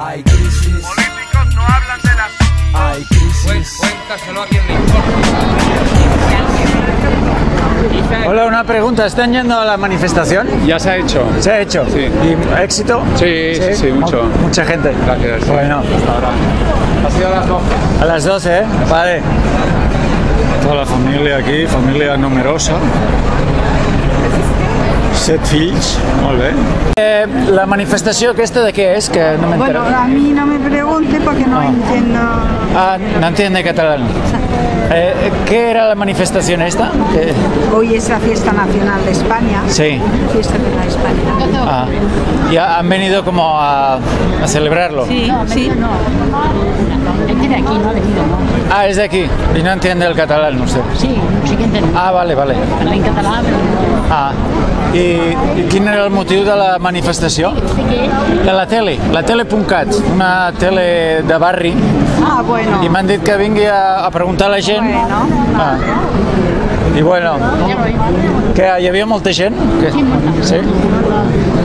Hay crisis, Políticos no hablan de las hay crisis. Cuéntaselo a quien le importa. Hola, una pregunta. ¿Están yendo a la manifestación? Ya se ha hecho. ¿Se ha hecho? Sí. ¿Y éxito? Sí, sí, sí, mucho. Mu- Mucha gente. Gracias. Bueno, Hasta ahora. Ha sido a las 12. a las 12, ¿eh? Vale. Toda la familia aquí, familia numerosa. Set fills, molt bé. Eh, la manifestació aquesta de què és? Que no Bueno, a mí no me pregunte porque no entiendo. Ah, no entiende catalán. Eh, ¿Qué era la manifestación esta? Que- Hoy es la fiesta nacional de España. Sí. Fiesta nacional de España. Ah, ya han venido como a, a celebrarlo. Sí, sí. Este de aquí no ha venido, ¿no? Ah, es de aquí. Y no entiende el catalán usted. Sí, sí que entenem. Ah, vale, vale. En català, però no... Ah, i, i quin era el motiu de la manifestació? De la tele, la tele.cat, una tele de barri, Ah, bueno. i m'han dit que vingui a, a preguntar a la gent. Bueno, Ah. I bueno, que hi havia molta gent? Que... Sí?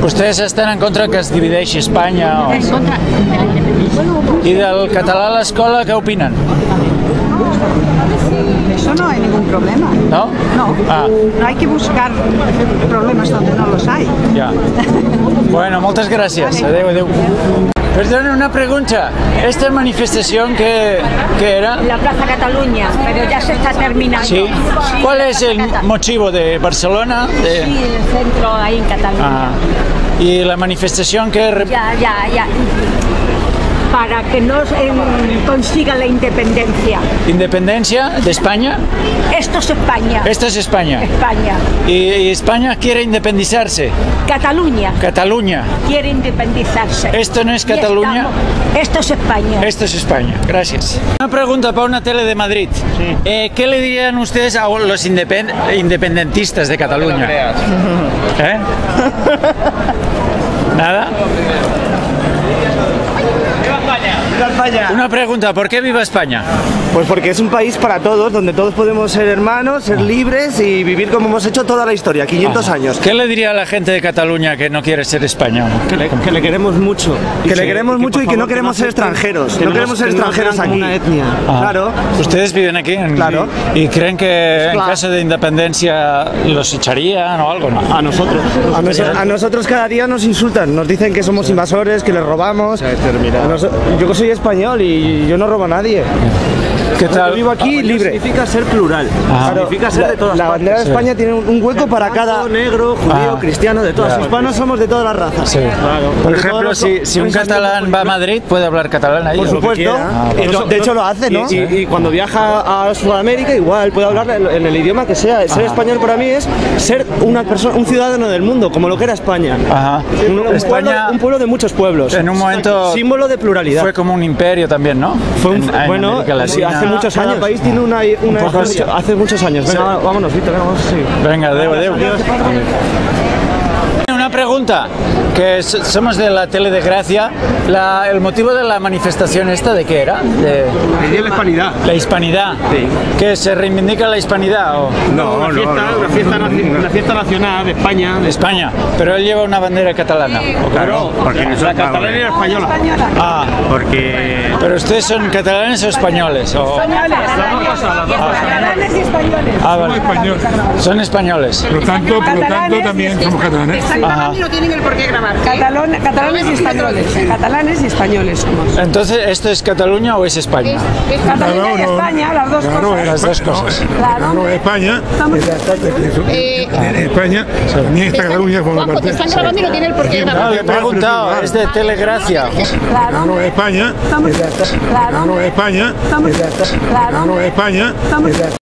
Vostès estan en contra que es divideixi Espanya? en O... contra la independència. I del català a l'escola què opinen? Eso no hay ningún problema. No? No. Ah, No hay que buscar problemas donde no los hay. ya. Bueno, moltes gràcies. Adéu, adéu. Perdona, una pregunta. ¿Esta manifestación qué, qué era? la Plaza Cataluña, pero ya se está terminando. Sí. ¿Cuál es el motivo de Barcelona? De- Sí, el centro ahí en Cataluña. Ah. Y la manifestación que... Ya, ya, ya. Para que no em, consiga la independencia. ¿Independencia de España? Esto es España. Esta es España. España. Y, y España quiere independizarse. Cataluña Cataluña. quiere independizarse. ¿Esto no es Cataluña? Esto es España. Esto es España. Gracias. Una pregunta para una tele de Madrid. Eh, ¿Qué le dirían ustedes a los independ- independentistas de Cataluña? ¿Eh? ¿Nada? Una pregunta, ¿por qué viva España? Pues porque es un país para todos, donde todos podemos ser hermanos, ser libres y vivir como hemos hecho toda la historia, 500 años. ¿Qué le diría a la gente de Cataluña que no quiere ser España? Que le, que le queremos mucho. Que le queremos mucho y que no queremos ser extranjeros. No queremos ser extranjeros aquí. una etnia. Ah. Claro. ¿Ustedes viven aquí? en- Claro. ¿Y creen que en caso de independencia los echarían o algo? No? A nosotros. A, noso- a nosotros cada día nos insultan, nos dicen que somos invasores, que les robamos. A yo soy español y yo no robo a nadie. ¿Qué Yo vivo aquí libre. Significa ser plural. Ah. Significa ser La, de todas la bandera de Sí. España tiene un, hueco para cada negro, judío, Ah. cristiano, de todas. Los hispanos somos de todas las razas. Sí. Por De ejemplo, si, si un catalán va a Madrid, puede hablar catalán ahí. Por supuesto. Ah, de hecho lo hace, ¿no? Y, y- y cuando viaja a Sudamérica igual puede hablar en en el idioma que sea. Ser español para mí es ser una persona, un ciudadano del mundo, como lo que era España. Ajá. Un, un España pueblo, un pueblo de muchos pueblos. en un momento símbolo de pluralidad. Fue como un imperio también, ¿no? Fue un- En- en bueno, Latina. hace muchos años. Cada país tiene una, una poco. Hace muchos años. Venga, vámonos, Víctor, venga, vamos. Venga, adeu, adeu. Una pregunta, que s- somos de la tele de Gracia. La- ¿El motivo de la manifestación esta de qué era? De la hispanidad. la hispanidad. ¿Que se reivindica la hispanidad o No, una fiesta, Una, fiesta, una fiesta nacional de España. de España? Pero él lleva una bandera catalana. ¿o Claro, porque la catalana y la española. Ah, Porque pero ustedes son catalanes o españoles? O... Catalanes y españoles. Ah, vale. Son españoles. Por lo tanto, por lo tanto también somos catalanes. Ajá. no tienen el por qué grabar. catalanes y españoles. Catalanes y españoles somos. Entonces, ¿esto es Cataluña o es España? Cataluña y España, las dos Claro, cosas. Las dos cosas. Claro, España. En España también está Cataluña te parte. están grabando y no tiene el por qué No, grabar. le he preguntado, es de Telegracia. Claro, España. Claro, España. Claro, España. Испания.